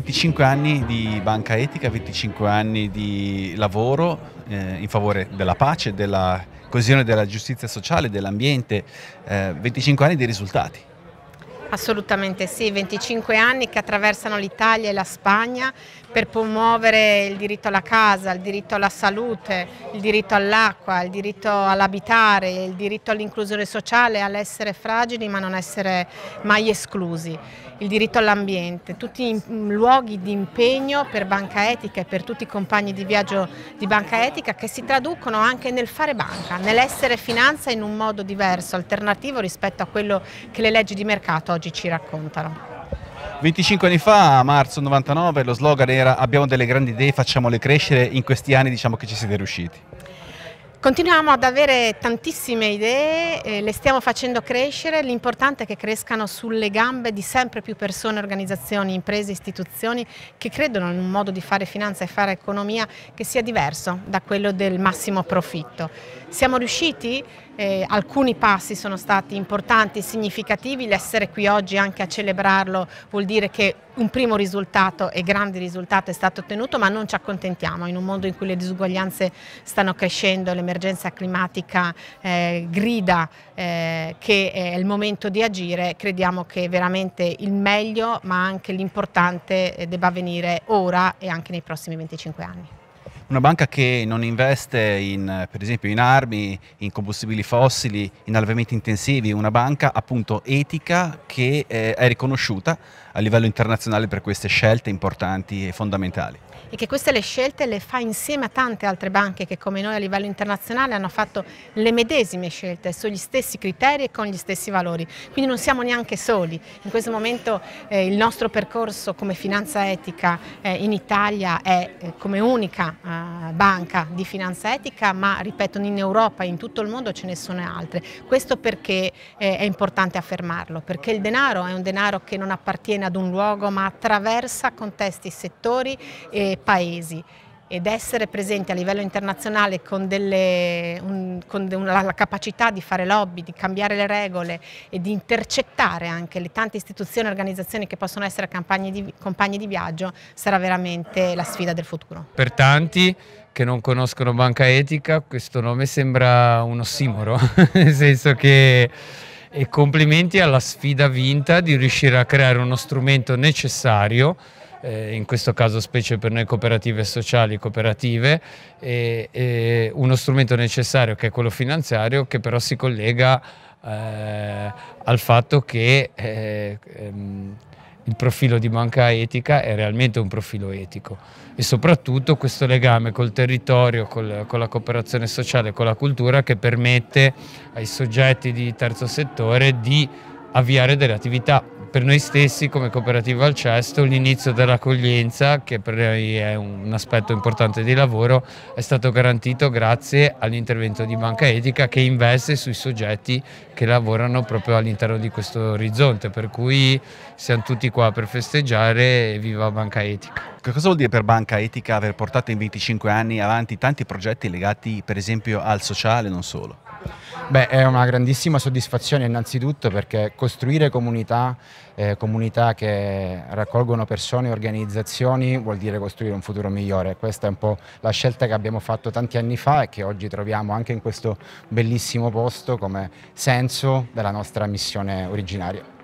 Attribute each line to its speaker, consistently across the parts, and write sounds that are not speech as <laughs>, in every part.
Speaker 1: 25 anni di banca etica, 25 anni di lavoro eh, in favore della pace, della coesione della giustizia sociale, dell'ambiente, eh, 25 anni di risultati.
Speaker 2: Assolutamente sì, 25 anni che attraversano l'Italia e la Spagna per promuovere il diritto alla casa, il diritto alla salute, il diritto all'acqua, il diritto all'abitare, il diritto all'inclusione sociale, all'essere fragili ma non essere mai esclusi, il diritto all'ambiente, tutti luoghi di impegno per Banca Etica e per tutti i compagni di viaggio di Banca Etica che si traducono anche nel fare banca, nell'essere finanza in un modo diverso, alternativo rispetto a quello che le leggi di mercato oggi ci raccontano.
Speaker 1: 25 anni fa, a marzo 99, lo slogan era abbiamo delle grandi idee, facciamole crescere, in questi anni diciamo che ci siete riusciti.
Speaker 2: Continuiamo ad avere tantissime idee, eh, le stiamo facendo crescere, l'importante è che crescano sulle gambe di sempre più persone, organizzazioni, imprese, istituzioni che credono in un modo di fare finanza e fare economia che sia diverso da quello del massimo profitto. Siamo riusciti, eh, alcuni passi sono stati importanti, significativi, l'essere qui oggi anche a celebrarlo vuol dire che un primo risultato e grande risultato è stato ottenuto, ma non ci accontentiamo in un mondo in cui le disuguaglianze stanno crescendo, l'emergenza climatica eh, grida eh, che è il momento di agire, crediamo che veramente il meglio ma anche l'importante eh, debba avvenire ora e anche nei prossimi 25 anni.
Speaker 1: Una banca che non investe in, per esempio in armi, in combustibili fossili, in allevamenti intensivi, una banca appunto etica che eh, è riconosciuta a livello internazionale per queste scelte importanti e fondamentali
Speaker 2: e che queste le scelte le fa insieme a tante altre banche che come noi a livello internazionale hanno fatto le medesime scelte sugli stessi criteri e con gli stessi valori. Quindi non siamo neanche soli. In questo momento eh, il nostro percorso come finanza etica eh, in Italia è eh, come unica eh, banca di finanza etica, ma ripeto in Europa e in tutto il mondo ce ne sono altre. Questo perché eh, è importante affermarlo, perché il denaro è un denaro che non appartiene ad un luogo ma attraversa contesti, settori e paesi ed essere presenti a livello internazionale con, delle, un, con una, la capacità di fare lobby, di cambiare le regole e di intercettare anche le tante istituzioni e organizzazioni che possono essere di, compagni di viaggio sarà veramente la sfida del futuro.
Speaker 3: Per tanti che non conoscono Banca Etica questo nome sembra un ossimoro, <laughs> nel senso che e complimenti alla sfida vinta di riuscire a creare uno strumento necessario eh, in questo caso specie per noi cooperative sociali cooperative, e, e uno strumento necessario che è quello finanziario che però si collega eh, al fatto che eh, ehm, il profilo di banca etica è realmente un profilo etico. E soprattutto questo legame col territorio, col, con la cooperazione sociale, con la cultura che permette ai soggetti di terzo settore di avviare delle attività per noi stessi come cooperativa Alcesto l'inizio dell'accoglienza, che per noi è un aspetto importante di lavoro, è stato garantito grazie all'intervento di Banca Etica che investe sui soggetti che lavorano proprio all'interno di questo orizzonte, per cui siamo tutti qua per festeggiare e viva Banca Etica.
Speaker 1: Che cosa vuol dire per Banca Etica aver portato in 25 anni avanti tanti progetti legati per esempio al sociale non solo?
Speaker 4: Beh, è una grandissima soddisfazione innanzitutto perché costruire comunità, eh, comunità che raccolgono persone e organizzazioni vuol dire costruire un futuro migliore. Questa è un po' la scelta che abbiamo fatto tanti anni fa e che oggi troviamo anche in questo bellissimo posto come senso della nostra missione originaria.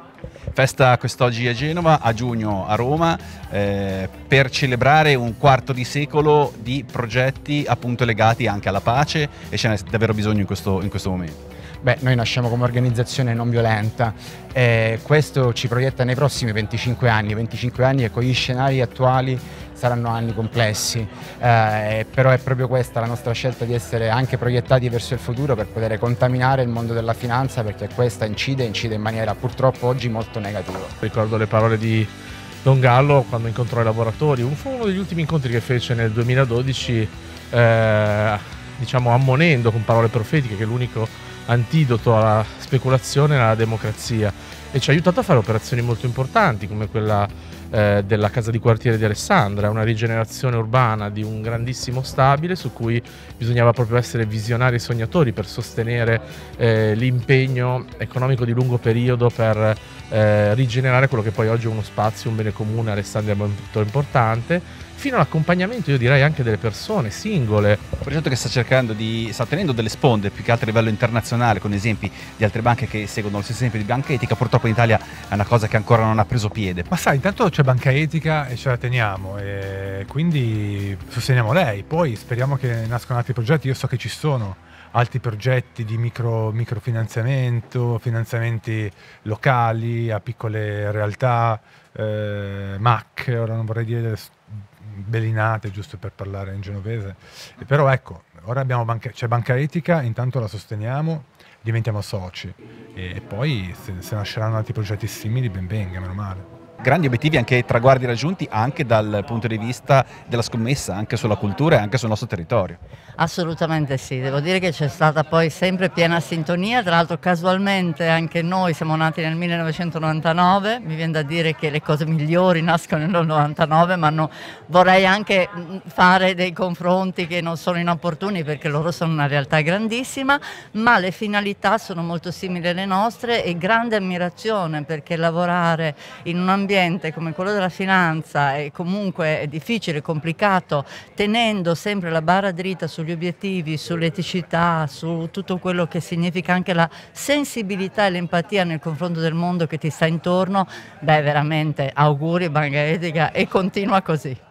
Speaker 1: Festa quest'oggi a Genova, a giugno a Roma, eh, per celebrare un quarto di secolo di progetti appunto legati anche alla pace e ce n'è davvero bisogno in questo, in questo momento.
Speaker 4: Beh, noi nasciamo come organizzazione non violenta e questo ci proietta nei prossimi 25 anni, 25 anni e con gli scenari attuali saranno anni complessi, eh, però è proprio questa la nostra scelta di essere anche proiettati verso il futuro per poter contaminare il mondo della finanza perché questa incide, incide in maniera purtroppo oggi molto negativa.
Speaker 5: Ricordo le parole di Don Gallo quando incontrò i lavoratori, fu uno degli ultimi incontri che fece nel 2012 eh, diciamo ammonendo con parole profetiche che l'unico antidoto alla speculazione e alla democrazia e ci ha aiutato a fare operazioni molto importanti come quella eh, della casa di quartiere di Alessandra, una rigenerazione urbana di un grandissimo stabile su cui bisognava proprio essere visionari e sognatori per sostenere eh, l'impegno economico di lungo periodo per eh, rigenerare quello che poi oggi è uno spazio, un bene comune, Alessandria è molto importante fino all'accompagnamento io direi anche delle persone singole.
Speaker 1: Un progetto che sta cercando di, sta tenendo delle sponde più che altro a livello internazionale con esempi di altre banche che seguono lo stesso esempio di banca etica, purtroppo in Italia è una cosa che ancora non ha preso piede.
Speaker 6: Ma sai, intanto c'è banca etica e ce la teniamo e quindi sosteniamo lei, poi speriamo che nascano altri progetti, io so che ci sono altri progetti di micro, microfinanziamento, finanziamenti locali a piccole realtà, eh, MAC, ora non vorrei dire belinate giusto per parlare in genovese, e però ecco, ora banca, c'è banca etica, intanto la sosteniamo, diventiamo soci. E, e poi se, se nasceranno altri progetti simili ben venga, meno male
Speaker 1: grandi obiettivi anche traguardi raggiunti anche dal punto di vista della scommessa anche sulla cultura e anche sul nostro territorio.
Speaker 7: Assolutamente sì, devo dire che c'è stata poi sempre piena sintonia, tra l'altro casualmente anche noi siamo nati nel 1999, mi viene da dire che le cose migliori nascono nel 99, ma no, vorrei anche mm, fare dei confronti che non sono inopportuni perché loro sono una realtà grandissima, ma le finalità sono molto simili alle nostre e grande ammirazione perché lavorare in un ambiente come quello della finanza è comunque difficile, complicato, tenendo sempre la barra dritta sugli obiettivi, sull'eticità, su tutto quello che significa anche la sensibilità e l'empatia nel confronto del mondo che ti sta intorno, beh veramente auguri Banca Etica e continua così.